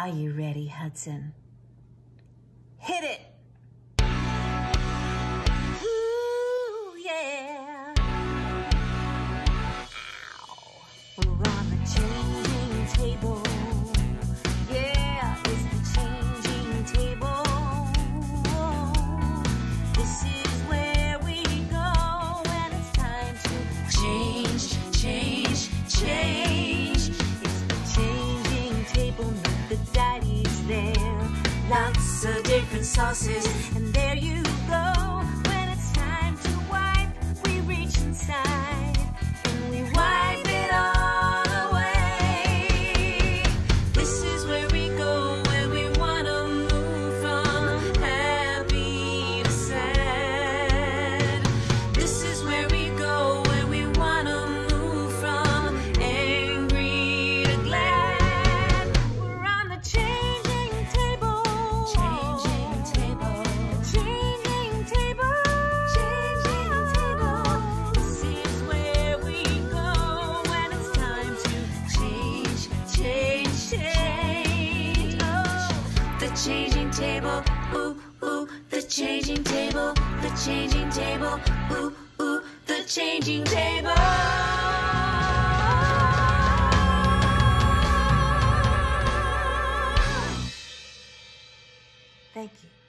Are you ready, Hudson? Hit it! Ooh, yeah. We're on the changing table. Yeah, it's the changing table. This is Lots of different sauces, and there you go. changing table. Ooh, ooh, the changing table. The changing table. Ooh, ooh, the changing table. Thank you.